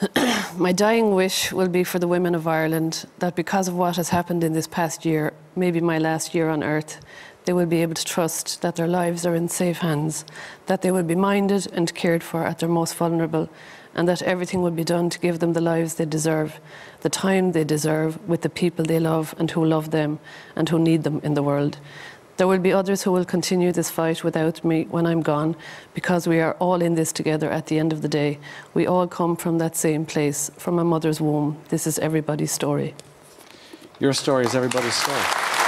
My dying wish will be for the women of Ireland that because of what has happened in this past year, maybe my last year on earth, they will be able to trust that their lives are in safe hands, that they will be minded and cared for at their most vulnerable, and that everything will be done to give them the lives they deserve, the time they deserve with the people they love and who love them and who need them in the world. There will be others who will continue this fight without me when I'm gone, because we are all in this together at the end of the day. We all come from that same place, from a mother's womb. This is everybody's story. Your story is everybody's story.